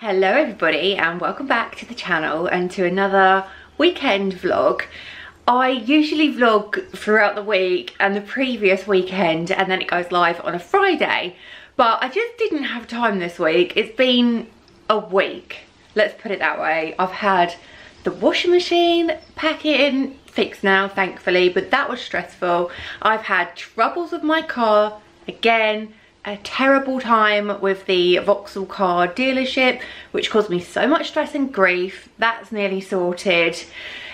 Hello everybody and welcome back to the channel and to another weekend vlog. I usually vlog throughout the week and the previous weekend and then it goes live on a Friday but I just didn't have time this week. It's been a week, let's put it that way. I've had the washing machine packing fixed now thankfully but that was stressful. I've had troubles with my car again a terrible time with the Vauxhall car dealership which caused me so much stress and grief. That's nearly sorted.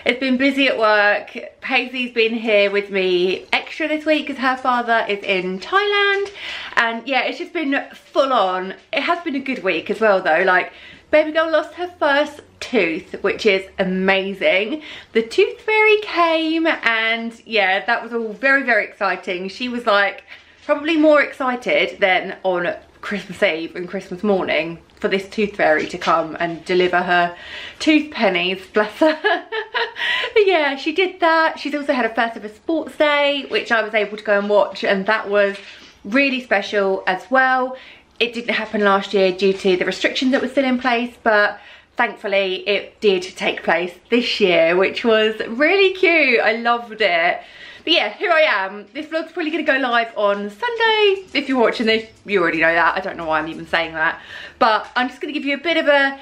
It's been busy at work. Paisley's been here with me extra this week because her father is in Thailand. And yeah it's just been full on. It has been a good week as well though. Like baby girl lost her first tooth which is amazing. The tooth fairy came and yeah that was all very very exciting. She was like probably more excited than on Christmas Eve and Christmas morning for this tooth fairy to come and deliver her tooth pennies, bless her. but yeah, she did that. She's also had a first ever sports day, which I was able to go and watch and that was really special as well. It didn't happen last year due to the restrictions that were still in place, but thankfully it did take place this year, which was really cute. I loved it. But yeah, here I am. This vlog's probably going to go live on Sunday. If you're watching this, you already know that. I don't know why I'm even saying that. But I'm just going to give you a bit of a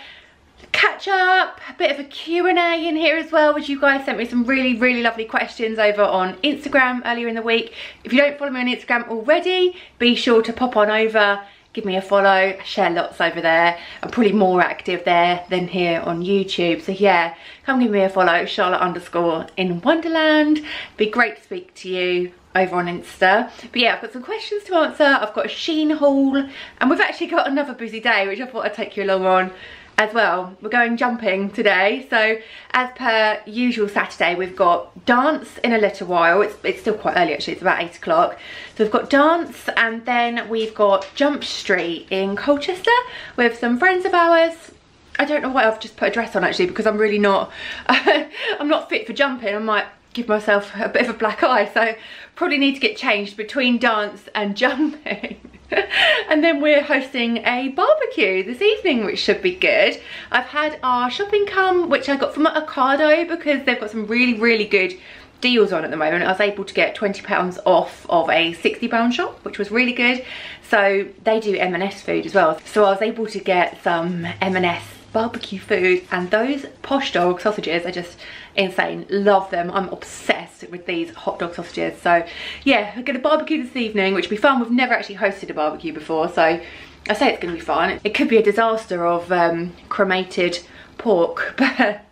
catch up, a bit of a Q&A in here as well, which you guys sent me some really, really lovely questions over on Instagram earlier in the week. If you don't follow me on Instagram already, be sure to pop on over give me a follow. I share lots over there. I'm probably more active there than here on YouTube. So yeah, come give me a follow, Charlotte underscore in Wonderland. Be great to speak to you over on Insta. But yeah, I've got some questions to answer. I've got a Shein haul and we've actually got another busy day, which I thought I'd take you along on as well. We're going jumping today. So as per usual Saturday, we've got dance in a little while. It's, it's still quite early actually, it's about eight o'clock. So we've got dance and then we've got Jump Street in Colchester with some friends of ours. I don't know why I've just put a dress on actually because I'm really not, I'm not fit for jumping. I might give myself a bit of a black eye. So probably need to get changed between dance and jumping. and then we're hosting a barbecue this evening, which should be good. I've had our shopping come, which I got from Ocado because they've got some really, really good deals on at the moment. I was able to get £20 off of a £60 shop, which was really good. So they do M&S food as well. So I was able to get some M&S barbecue food and those posh dog sausages are just insane. Love them. I'm obsessed with these hot dog sausages. So yeah we're gonna barbecue this evening which will be fun. We've never actually hosted a barbecue before so i say it's gonna be fun. It could be a disaster of um, cremated pork but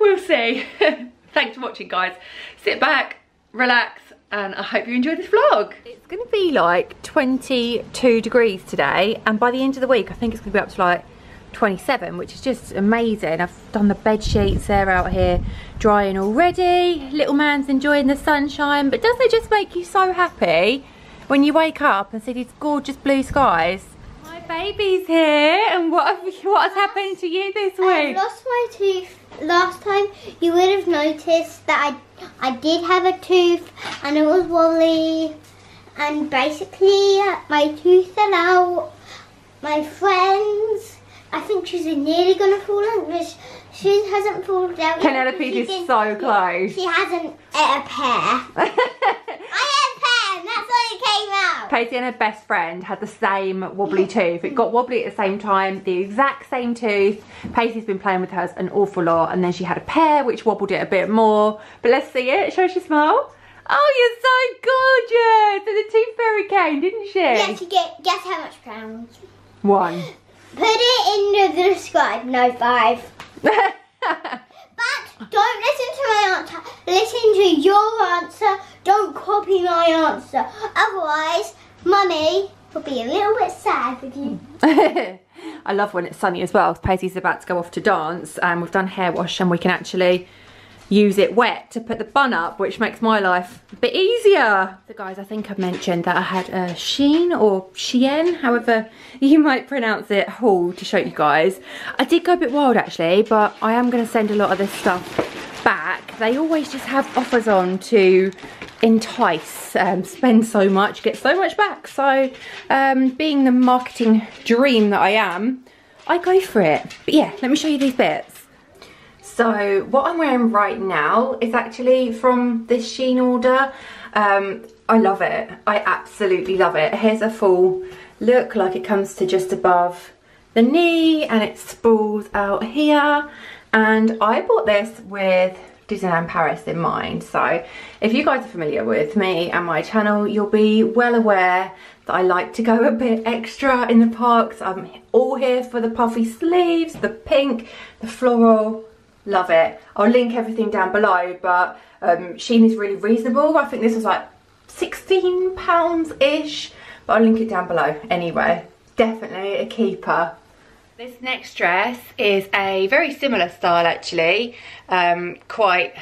we'll see. Thanks for watching guys. Sit back relax and I hope you enjoy this vlog. It's gonna be like 22 degrees today and by the end of the week I think it's gonna be up to like 27 which is just amazing. I've done the bed sheets they're out here drying already. Little man's enjoying the sunshine but doesn't it just make you so happy when you wake up and see these gorgeous blue skies? My baby's here and what have, what has happened to you this week? i lost my tooth last time. You would have noticed that i i did have a tooth and it was wobbly and basically my tooth fell out. My friends I think she's nearly to fall out, but she hasn't fallen down. Penelope is so close. She hasn't ate a pear. I ate a pear, and that's why it came out. Paisley and her best friend had the same wobbly tooth. It got wobbly at the same time, the exact same tooth. Paisley's been playing with hers an awful lot, and then she had a pear, which wobbled it a bit more. But let's see it. Show us your smile. Oh, you're so gorgeous! And the tooth fairy came, didn't she? Yeah, she get, guess how much pounds? One. Put it in the describe, no five. but don't listen to my answer. Listen to your answer. Don't copy my answer. Otherwise, mummy will be a little bit sad with you. I love when it's sunny as well. Paisley's about to go off to dance and we've done hair wash and we can actually use it wet to put the bun up, which makes my life a bit easier. So guys, I think I've mentioned that I had a Sheen or Shein, however you might pronounce it, haul to show you guys. I did go a bit wild actually, but I am gonna send a lot of this stuff back. They always just have offers on to entice, um, spend so much, get so much back. So um, being the marketing dream that I am, I go for it. But yeah, let me show you these bits. So what I'm wearing right now is actually from this Shein order. Um, I love it. I absolutely love it. Here's a full look like it comes to just above the knee and it spools out here. And I bought this with Disneyland Paris in mind. So if you guys are familiar with me and my channel, you'll be well aware that I like to go a bit extra in the parks. I'm all here for the puffy sleeves, the pink, the floral, love it. I'll link everything down below, but um, Shein is really reasonable. I think this was like 16 pounds ish, but I'll link it down below anyway. Definitely a keeper. This next dress is a very similar style actually, um, quite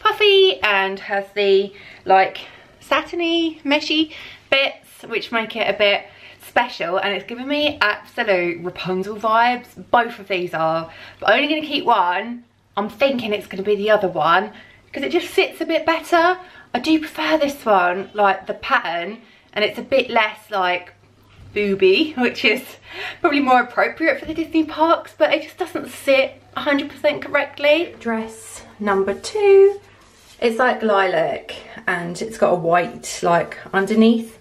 puffy and has the like satiny, meshy bits which make it a bit special and it's giving me absolute Rapunzel vibes. Both of these are, but I'm only going to keep one. I'm thinking it's going to be the other one because it just fits a bit better. I do prefer this one, like the pattern, and it's a bit less like booby, which is probably more appropriate for the Disney parks, but it just doesn't sit 100% correctly. Dress number two. It's like lilac and it's got a white like underneath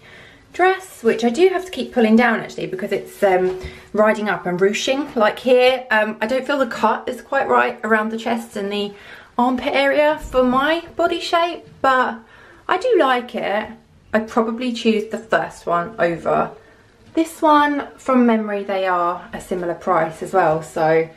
dress, which I do have to keep pulling down actually because it's um, riding up and ruching like here. Um, I don't feel the cut is quite right around the chest and the armpit area for my body shape, but I do like it. I'd probably choose the first one over this one, from memory, they are a similar price as well. So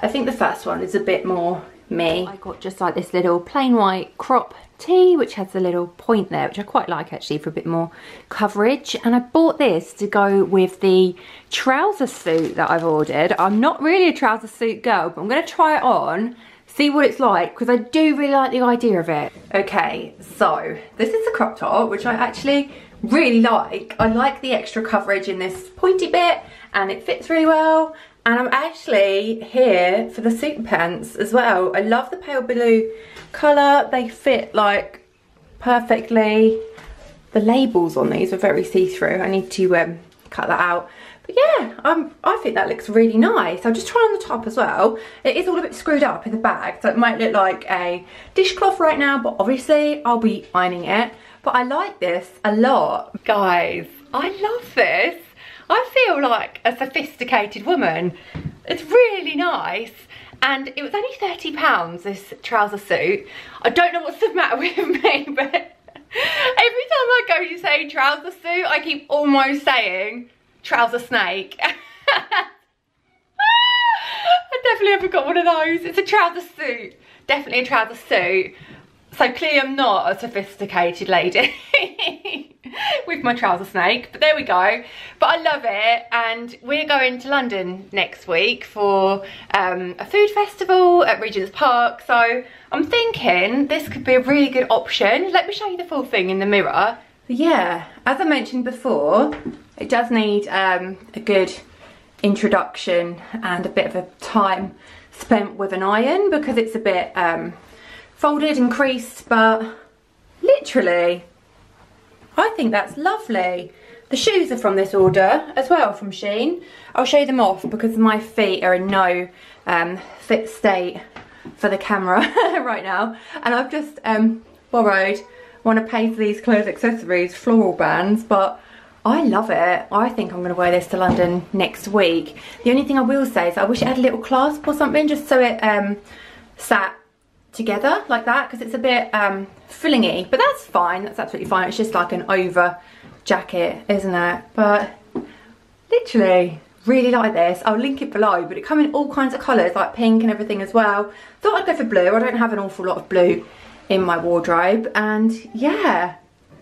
I think the first one is a bit more me. I got just like this little plain white crop tee, which has a little point there, which I quite like actually for a bit more coverage. And I bought this to go with the trouser suit that I've ordered. I'm not really a trouser suit girl, but I'm gonna try it on see what it's like because I do really like the idea of it. Okay, so this is the crop top, which I actually really like. I like the extra coverage in this pointy bit and it fits really well. And I'm actually here for the suit pants as well. I love the pale blue colour. They fit like perfectly. The labels on these are very see-through. I need to um, cut that out. But yeah, I think that looks really nice. I'll just try on the top as well. It is all a bit screwed up in the bag, so it might look like a dishcloth right now, but obviously I'll be ironing it. But I like this a lot. Guys, I love this. I feel like a sophisticated woman. It's really nice. And it was only £30, this trouser suit. I don't know what's the matter with me, but every time I go to say trouser suit, I keep almost saying trouser snake. I definitely haven't got one of those. It's a trouser suit. Definitely a trouser suit. So clearly I'm not a sophisticated lady with my trouser snake, but there we go. But I love it and we're going to London next week for um, a food festival at Regent's Park. So I'm thinking this could be a really good option. Let me show you the full thing in the mirror. Yeah, as I mentioned before, it does need um, a good introduction and a bit of a time spent with an iron because it's a bit um, folded and creased, but literally, I think that's lovely. The shoes are from this order as well from Shein. I'll show them off because my feet are in no um, fit state for the camera right now. And I've just um, borrowed one of Paisley's clothes accessories floral bands, but I love it. I think I'm going to wear this to London next week. The only thing I will say is I wish it had a little clasp or something just so it um, sat together like that because it's a bit um, fillingy, but that's fine, that's absolutely fine. It's just like an over jacket, isn't it? But literally, really like this. I'll link it below, but it come in all kinds of colours, like pink and everything as well. Thought I'd go for blue. I don't have an awful lot of blue in my wardrobe, and yeah,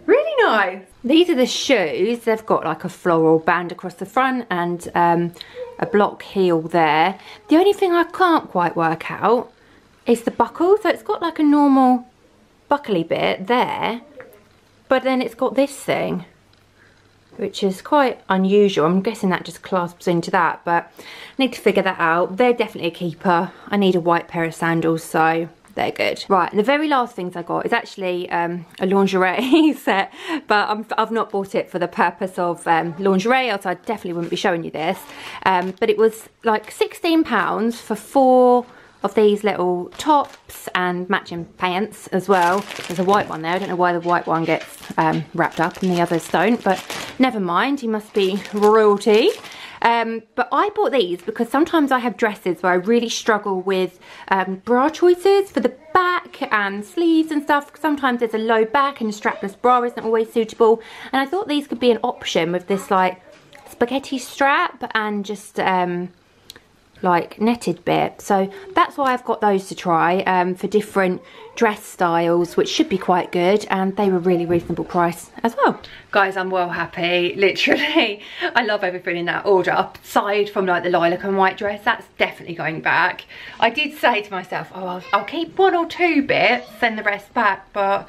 really nice. These are the shoes. They've got like a floral band across the front and um, a block heel there. The only thing I can't quite work out is the buckle. So it's got like a normal buckly bit there, but then it's got this thing, which is quite unusual. I'm guessing that just clasps into that, but I need to figure that out. They're definitely a keeper. I need a white pair of sandals, so they're good. Right, and the very last things I got is actually um, a lingerie set, but i have not bought it for the purpose of um, lingerie, else I definitely wouldn't be showing you this. Um, but it was like £16 for four of these little tops and matching pants as well. There's a white one there. I don't know why the white one gets um, wrapped up and the others don't, but never mind. He must be royalty. Um, but I bought these because sometimes I have dresses where I really struggle with um, bra choices for the back and sleeves and stuff. Sometimes there's a low back and a strapless bra isn't always suitable. And I thought these could be an option with this like spaghetti strap and just um, like netted bit. So that's why I've got those to try um, for different dress styles which should be quite good and they were really reasonable price as well. Guys I'm well happy literally. I love everything in that order. Aside from like the lilac and white dress that's definitely going back. I did say to myself oh I'll, I'll keep one or two bits send the rest back but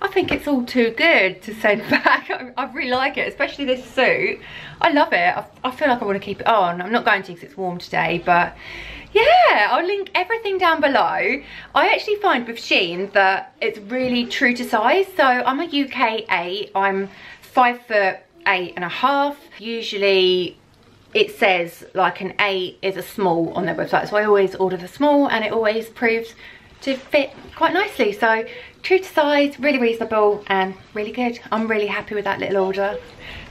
I think it's all too good to send back. I, I really like it, especially this suit. I love it. I, I feel like I want to keep it on. I'm not going to because it's warm today, but yeah, I'll link everything down below. I actually find with Shein that it's really true to size. So I'm a UK 8. I'm 5 foot eight and a half. Usually it says like an 8 is a small on their website. So I always order the small and it always proves to fit quite nicely. So true to size, really reasonable and really good. I'm really happy with that little order.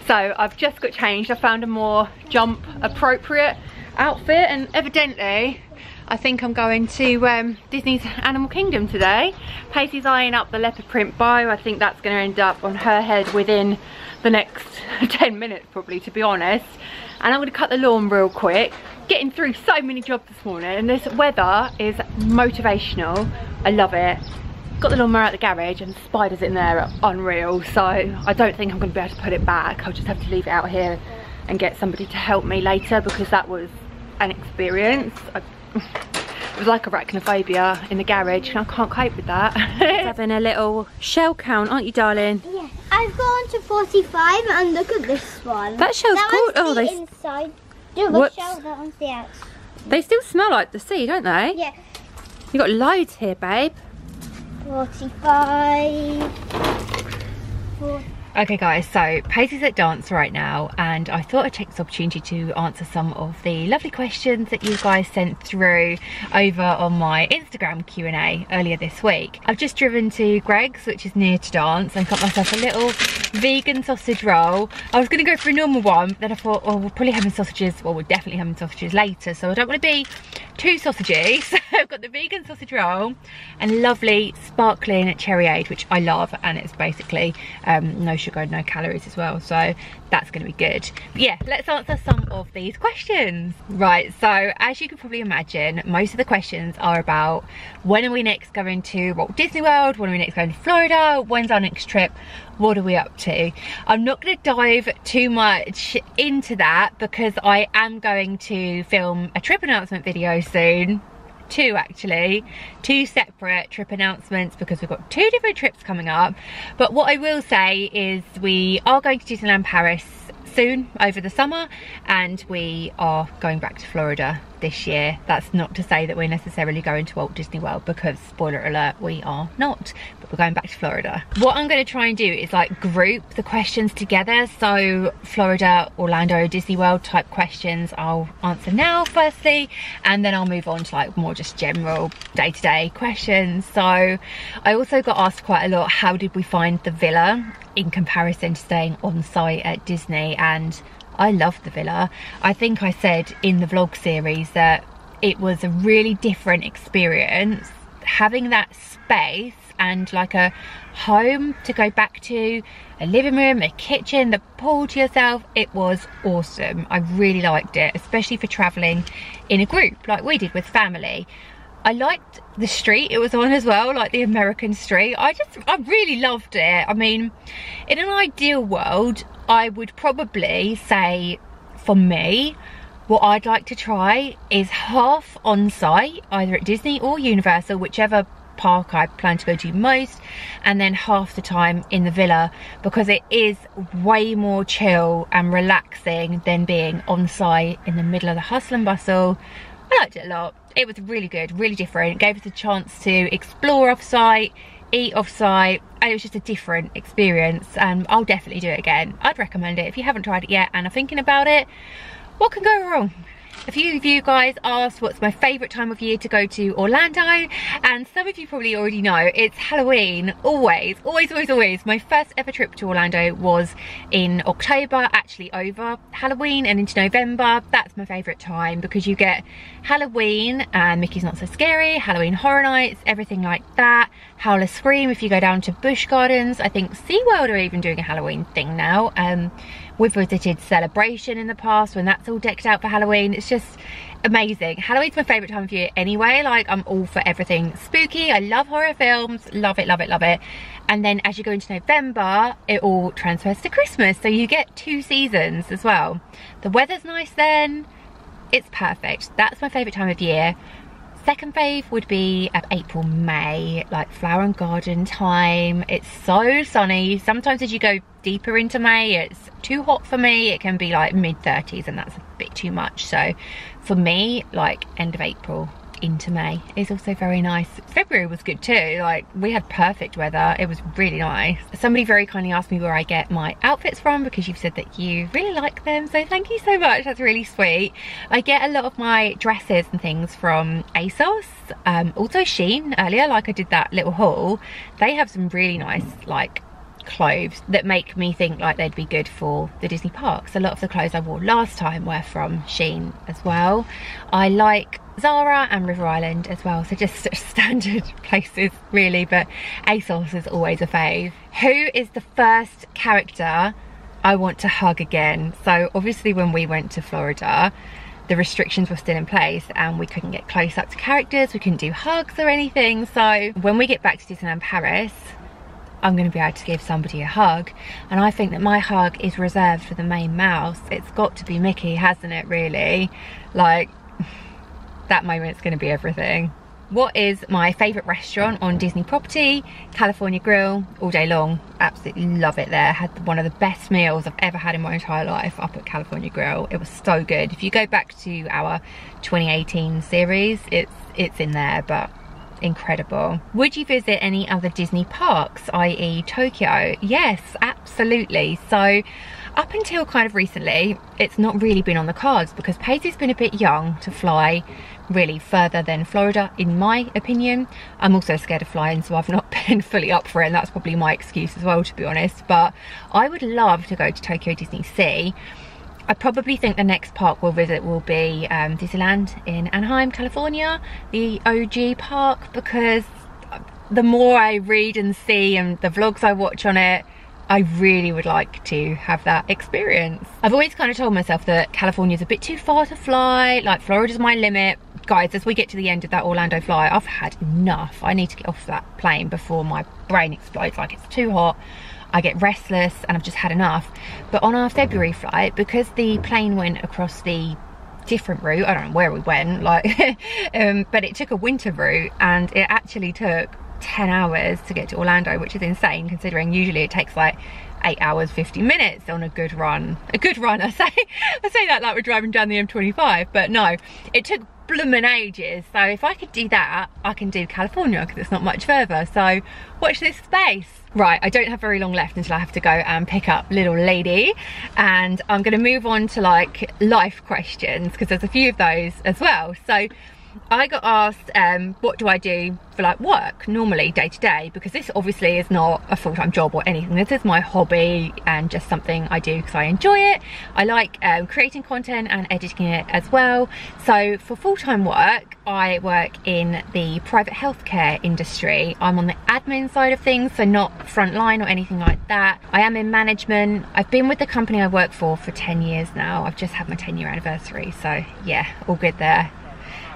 So I've just got changed. I found a more jump appropriate outfit and evidently I think I'm going to um, Disney's Animal Kingdom today. Paisley's eyeing up the leopard print bow. I think that's going to end up on her head within the next 10 minutes probably to be honest. And I'm going to cut the lawn real quick getting through so many jobs this morning and this weather is motivational. I love it. Got the lawnmower at the garage and the spiders in there are unreal so I don't think I'm going to be able to put it back. I'll just have to leave it out here and get somebody to help me later because that was an experience. I, it was like arachnophobia in the garage and I can't cope with that. having a little shell count, aren't you darling? Yeah. I've gone to 45 and look at this one. That shell's that good. Oh, they inside. Do the shell, that one's the outside. They still smell like the sea, don't they? Yeah. You got loads here, babe. 45. 40. Okay guys, so Paisley's at dance right now and I thought I'd take this opportunity to answer some of the lovely questions that you guys sent through over on my Instagram Q&A earlier this week. I've just driven to Greggs, which is near to dance, and got myself a little vegan sausage roll. I was gonna go for a normal one, but then I thought, oh, we're probably having sausages, well, we're definitely having sausages later, so I don't wanna be too sausagey. So I've got the vegan sausage roll and lovely sparkling cherryade, which I love, and it's basically um, no sugar, no calories as well. So that's gonna be good. But yeah, let's answer some of these questions. Right, so as you can probably imagine, most of the questions are about when are we next going to Walt Disney World? When are we next going to Florida? When's our next trip? What are we up to? I'm not gonna dive too much into that because I am going to film a trip announcement video soon two actually. Two separate trip announcements because we've got two different trips coming up. But what I will say is we are going to Disneyland Paris soon over the summer and we are going back to Florida this year. That's not to say that we're necessarily going to Walt Disney World because spoiler alert, we are not, but we're going back to Florida. What I'm gonna try and do is like group the questions together. So Florida, Orlando, Disney World type questions I'll answer now firstly, and then I'll move on to like more just general day-to-day -day questions. So I also got asked quite a lot, how did we find the villa? in comparison to staying on site at Disney and I loved the villa. I think I said in the vlog series that it was a really different experience having that space and like a home to go back to a living room a kitchen the pool to yourself. It was awesome. I really liked it especially for traveling in a group like we did with family I liked the street it was on as well, like the American street. I just, I really loved it. I mean, in an ideal world, I would probably say, for me, what I'd like to try is half on site, either at Disney or Universal, whichever park I plan to go to most and then half the time in the villa because it is way more chill and relaxing than being on site in the middle of the hustle and bustle I liked it a lot. It was really good, really different. It gave us a chance to explore off-site, eat off-site, and it was just a different experience. And I'll definitely do it again. I'd recommend it if you haven't tried it yet and are thinking about it. What can go wrong? A few of you guys asked what's my favourite time of year to go to Orlando and some of you probably already know it's Halloween always, always, always, always. My first ever trip to Orlando was in October, actually over Halloween and into November. That's my favourite time because you get Halloween and Mickey's Not So Scary, Halloween Horror Nights, everything like that. Howl-O-Scream if you go down to Busch Gardens. I think SeaWorld are even doing a Halloween thing now. Um, We've visited Celebration in the past when that's all decked out for Halloween. It's just amazing. Halloween's my favourite time of year anyway. Like, I'm all for everything spooky. I love horror films. Love it, love it, love it. And then as you go into November, it all transfers to Christmas. So you get two seasons as well. The weather's nice then. It's perfect. That's my favourite time of year. Second fave would be April, May, like flower and garden time. It's so sunny. Sometimes as you go deeper into May, it's too hot for me. It can be like mid 30s and that's a bit too much. So for me, like end of April into May is also very nice. February was good too, like we had perfect weather, it was really nice. Somebody very kindly asked me where I get my outfits from because you've said that you really like them, so thank you so much, that's really sweet. I get a lot of my dresses and things from ASOS, um, also Shein earlier, like I did that little haul. They have some really nice like clothes that make me think like they'd be good for the Disney parks. A lot of the clothes I wore last time were from Shein as well. I like Zara and River Island as well, so just standard places really, but ASOS is always a fave. Who is the first character I want to hug again? So obviously when we went to Florida, the restrictions were still in place and we couldn't get close up to characters, we couldn't do hugs or anything. So when we get back to Disneyland Paris, I'm going to be able to give somebody a hug. And I think that my hug is reserved for the main mouse. It's got to be Mickey, hasn't it, really? Like, that moment's going to be everything. What is my favourite restaurant on Disney property? California Grill, all day long. Absolutely love it there. Had one of the best meals I've ever had in my entire life up at California Grill. It was so good. If you go back to our 2018 series, it's it's in there, but incredible. Would you visit any other Disney parks, i.e. Tokyo? Yes, absolutely. So up until kind of recently, it's not really been on the cards because Paisley's been a bit young to fly really further than Florida, in my opinion. I'm also scared of flying, so I've not been fully up for it, and that's probably my excuse as well, to be honest. But I would love to go to Tokyo Disney Sea. I probably think the next park we'll visit will be um, Disneyland in Anaheim, California, the OG park, because the more I read and see and the vlogs I watch on it, I really would like to have that experience. I've always kind of told myself that California is a bit too far to fly, like Florida's my limit. Guys, as we get to the end of that Orlando fly, I've had enough. I need to get off that plane before my brain explodes, like it's too hot. I get restless and I've just had enough. But on our February flight, because the plane went across the different route, I don't know where we went, like, um, but it took a winter route and it actually took 10 hours to get to Orlando, which is insane considering usually it takes like eight hours 50 minutes on a good run a good run i say i say that like we're driving down the m25 but no it took blooming ages. So if i could do that i can do california because it's not much further. So watch this space. Right, I don't have very long left until I have to go and pick up little lady. And I'm gonna move on to like life questions because there's a few of those as well. So I got asked um, what do I do for like work normally day to day? Because this obviously is not a full-time job or anything. This is my hobby and just something I do because I enjoy it. I like um, creating content and editing it as well. So for full-time work I work in the private healthcare industry. I'm on the admin side of things so not frontline or anything like that. I am in management. I've been with the company I work for for 10 years now. I've just had my 10 year anniversary so yeah all good there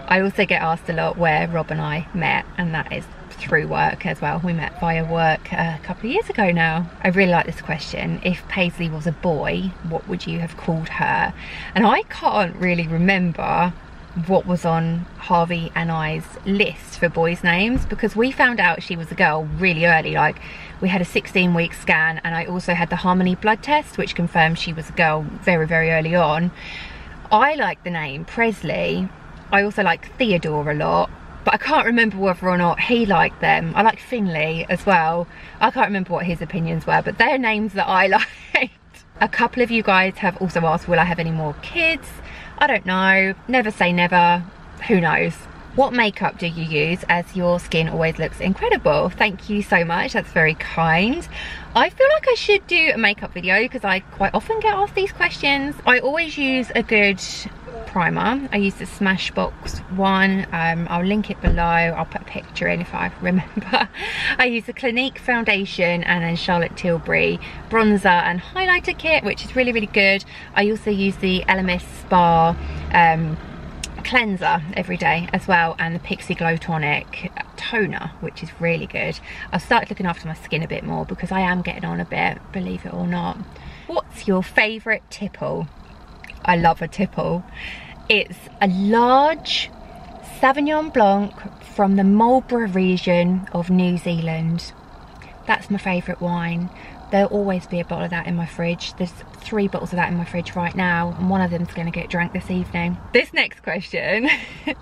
I also get asked a lot where Rob and I met and that is through work as well. We met via work a couple of years ago now. I really like this question. If Paisley was a boy, what would you have called her? And I can't really remember what was on Harvey and I's list for boys' names because we found out she was a girl really early. Like we had a 16 week scan and I also had the Harmony blood test which confirmed she was a girl very, very early on. I like the name Presley I also like Theodore a lot but I can't remember whether or not he liked them. I like Finley as well. I can't remember what his opinions were, but they're names that I liked. A couple of you guys have also asked, will I have any more kids? I don't know. Never say never. Who knows? What makeup do you use as your skin always looks incredible? Thank you so much, that's very kind. I feel like I should do a makeup video because I quite often get asked these questions. I always use a good primer. I use the Smashbox one. Um, I'll link it below. I'll put a picture in if I remember. I use the Clinique foundation and then Charlotte Tilbury bronzer and highlighter kit, which is really, really good. I also use the Elemis Spa um, cleanser every day as well and the Pixi Glow Tonic toner which is really good I've started looking after my skin a bit more because I am getting on a bit believe it or not what's your favourite tipple I love a tipple. It's a large Sauvignon Blanc from the Marlborough region of New Zealand. That's my favourite wine. There'll always be a bottle of that in my fridge. There's three bottles of that in my fridge right now and one of them's going to get drank this evening. This next question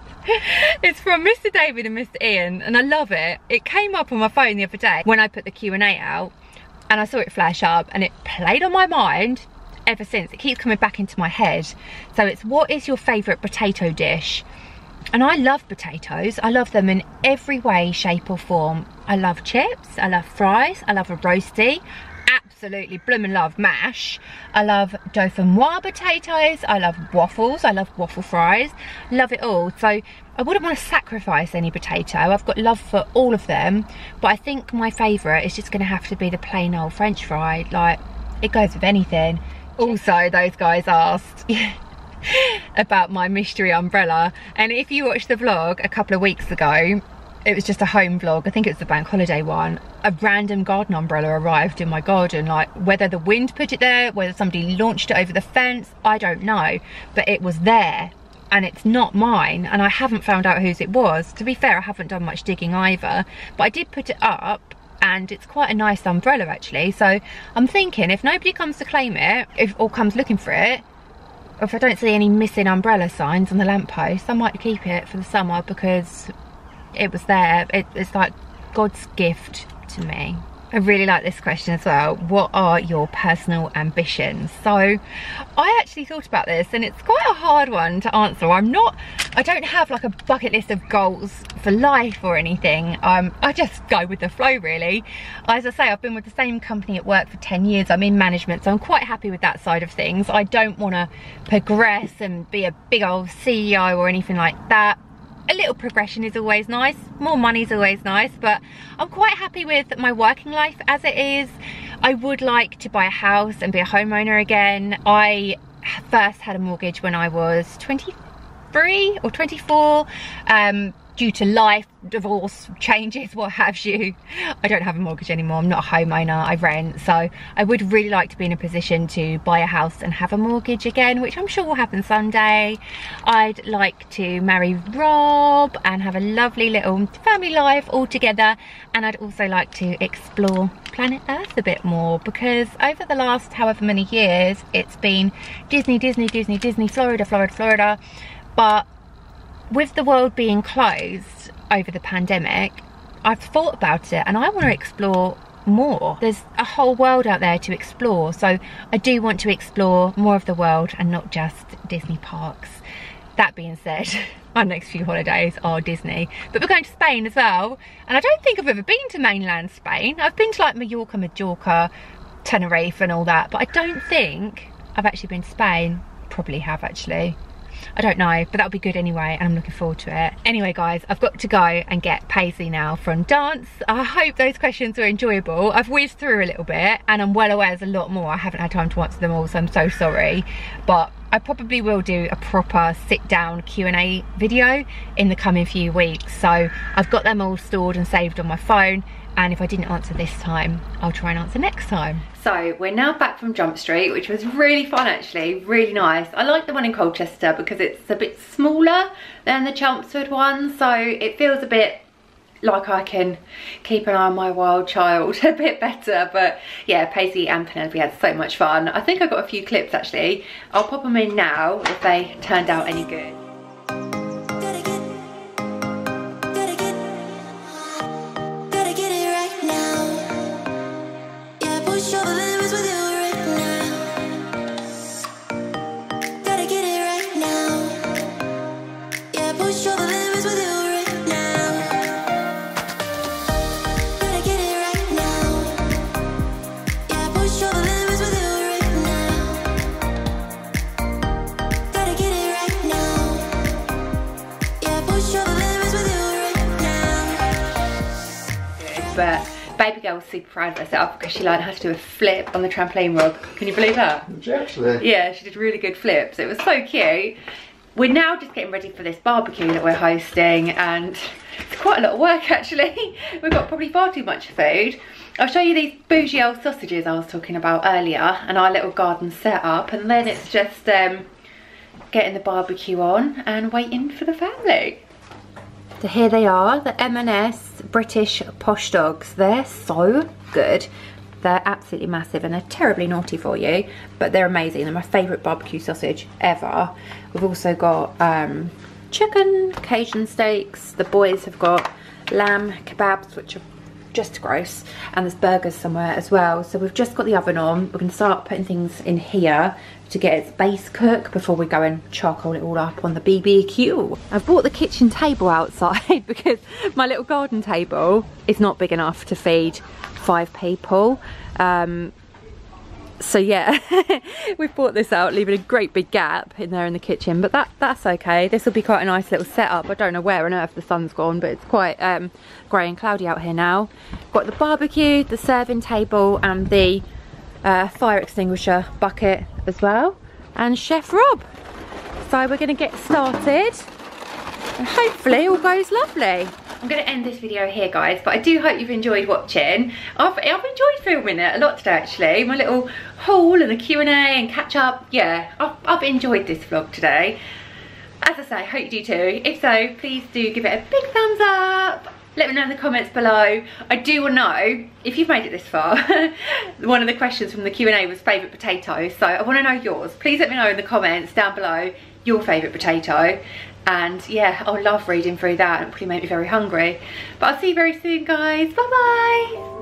is from Mr David and Mr Ian and I love it. It came up on my phone the other day when I put the Q&A out and I saw it flash up and it played on my mind ever since. It keeps coming back into my head. So it's what is your favourite potato dish? And I love potatoes. I love them in every way, shape or form. I love chips, I love fries, I love a roasty, absolutely bloomin' love mash. I love dauphinoise potatoes, I love waffles, I love waffle fries, love it all. So I wouldn't want to sacrifice any potato. I've got love for all of them, but I think my favourite is just gonna have to be the plain old french fry. Like, it goes with anything. Also, those guys asked about my mystery umbrella. And if you watched the vlog a couple of weeks ago, it was just a home vlog. I think it was the bank holiday one. A random garden umbrella arrived in my garden. Like whether the wind put it there, whether somebody launched it over the fence, I don't know. But it was there and it's not mine and I haven't found out whose it was. To be fair, I haven't done much digging either, but I did put it up and it's quite a nice umbrella actually. So I'm thinking if nobody comes to claim it if or comes looking for it if I don't see any missing umbrella signs on the lamppost I might keep it for the summer because it was there. It, it's like God's gift to me I really like this question as well. What are your personal ambitions? So I actually thought about this and it's quite a hard one to answer. I'm not, I don't have like a bucket list of goals for life or anything. Um, I just go with the flow really. As I say, I've been with the same company at work for 10 years. I'm in management, so I'm quite happy with that side of things. I don't want to progress and be a big old CEO or anything like that a little progression is always nice. More money is always nice but i'm quite happy with my working life as it is. I would like to buy a house and be a homeowner again. I first had a mortgage when i was 23 or 24 um, due to life, divorce, changes, what have you. I don't have a mortgage anymore, I'm not a homeowner, I rent. So I would really like to be in a position to buy a house and have a mortgage again, which I'm sure will happen someday. I'd like to marry Rob and have a lovely little family life all together. And I'd also like to explore planet Earth a bit more because over the last however many years, it's been Disney, Disney, Disney, Disney, Florida, Florida, Florida. But with the world being closed over the pandemic, I've thought about it and I want to explore more. There's a whole world out there to explore. So I do want to explore more of the world and not just Disney parks. That being said, our next few holidays are Disney. But we're going to Spain as well. And I don't think I've ever been to mainland Spain. I've been to like Mallorca, Majorca, Tenerife and all that. But I don't think I've actually been to Spain. Probably have actually. I don't know, but that'll be good anyway, and I'm looking forward to it. Anyway, guys, I've got to go and get Paisley now from dance. I hope those questions were enjoyable. I've whizzed through a little bit, and I'm well aware there's a lot more. I haven't had time to answer them all, so I'm so sorry. But I probably will do a proper sit down Q&A video in the coming few weeks. So I've got them all stored and saved on my phone and if I didn't answer this time, I'll try and answer next time. So we're now back from Jump Street, which was really fun actually, really nice. I like the one in Colchester because it's a bit smaller than the Chelmsford one, so it feels a bit like I can keep an eye on my wild child a bit better. But yeah Paisley and Penelope had so much fun. I think I got a few clips actually. I'll pop them in now if they turned out any good baby girl super proud of herself because she learned how to do a flip on the trampoline rug. Can you believe that? You actually? Yeah, she did really good flips. It was so cute. We're now just getting ready for this barbecue that we're hosting and it's quite a lot of work actually. We've got probably far too much food. I'll show you these bougie old sausages I was talking about earlier and our little garden setup and then it's just um, getting the barbecue on and waiting for the family. So here they are, the M&S British Posh Dogs. They're so good. They're absolutely massive and they're terribly naughty for you, but they're amazing. They're my favourite barbecue sausage ever. We've also got um, chicken, Cajun steaks. The boys have got lamb kebabs, which are just gross. And there's burgers somewhere as well. So we've just got the oven on. We're going to start putting things in here to get its base cook before we go and charcoal it all up on the BBQ. I've brought the kitchen table outside because my little garden table is not big enough to feed five people. Um, so yeah, we've brought this out, leaving a great big gap in there in the kitchen, but that that's okay. This will be quite a nice little setup. I don't know where on earth the sun's gone, but it's quite um, grey and cloudy out here now. Got the barbecue, the serving table, and the uh, fire extinguisher bucket as well, and Chef Rob. So we're going to get started, and hopefully all goes lovely. I'm going to end this video here guys but I do hope you've enjoyed watching. I've, I've enjoyed filming it a lot today actually. My little haul and the Q&A and catch up yeah I've, I've enjoyed this vlog today. As I say hope you do too. If so please do give it a big thumbs up let me know in the comments below. I do want to know if you've made it this far. One of the questions from the Q&A was favourite potato so I want to know yours. Please let me know in the comments down below your favourite potato. And yeah I love reading through that. It probably make me very hungry. But I'll see you very soon guys. Bye bye